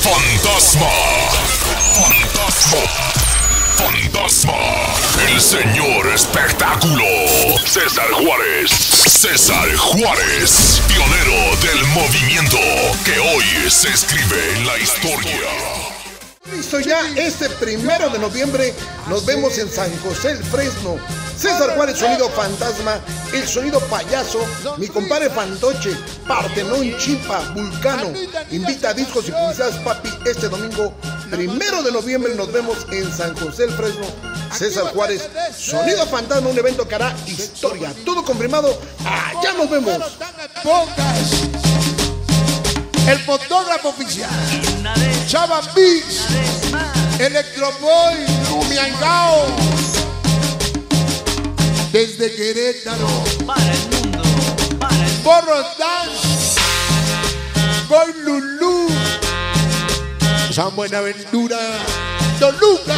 Fantasma. Fantasma. Fantasma. El señor espectáculo. César Juárez. César Juárez. Pionero del movimiento que hoy se escribe en la historia. Listo ya, este primero de noviembre nos vemos en San José el Fresno. César Juárez, sonido fantasma, el sonido payaso, mi compadre Fantoche, Partenón Chimpa, Vulcano. Invita a discos y publicidades, papi, este domingo, primero de noviembre, nos vemos en San José el Fresno. César Juárez, sonido fantasma, un evento que hará historia. Todo confirmado, allá nos vemos. El fotógrafo oficial. Chava Beats. Electroboy. Lumiangao. Desde Querétaro. para el mundo, para el Borros Dance. Goy Lulú. San Buenaventura. Toluca.